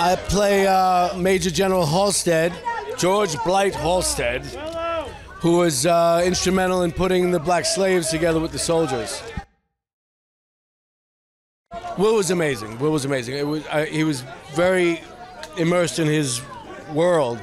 I play uh, Major General Halstead, George Blight Halstead, who was uh, instrumental in putting the black slaves together with the soldiers. Will was amazing. Will was amazing. Was, uh, he was very immersed in his world,